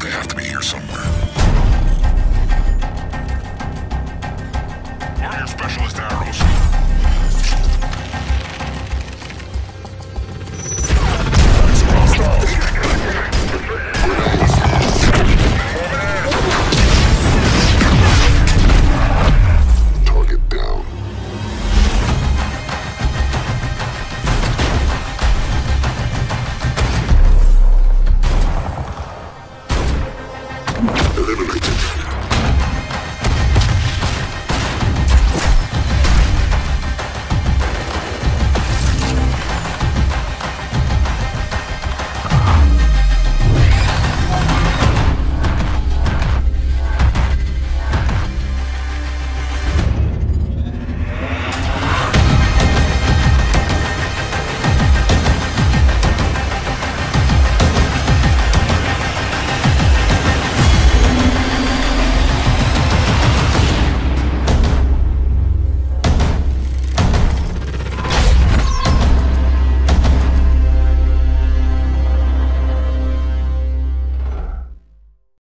They have to be here somewhere.